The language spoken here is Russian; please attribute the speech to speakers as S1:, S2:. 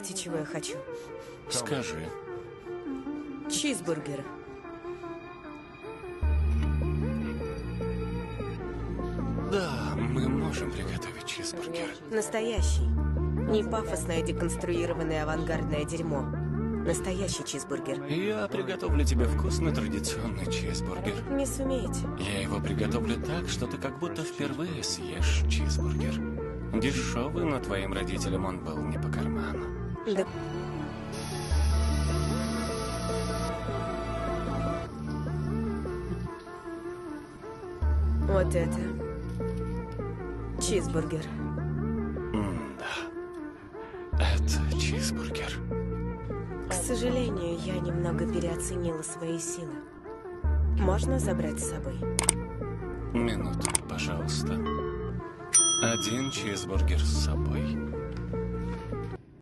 S1: Знаете, чего я хочу?
S2: Скажи.
S1: Чизбургер.
S2: Да, мы можем приготовить чизбургер.
S1: Настоящий. Не пафосное деконструированное авангардное дерьмо. Настоящий чизбургер.
S2: Я приготовлю тебе вкусный традиционный чизбургер.
S1: Не сумеете.
S2: Я его приготовлю так, что ты как будто впервые съешь чизбургер. Дешевый, но твоим родителям он был не по карману.
S1: Да Вот это. Чизбургер.
S2: Да. Это чизбургер.
S1: К сожалению, я немного переоценила свои силы. Можно забрать с собой?
S2: Минуту, пожалуйста. Один чизбургер с собой.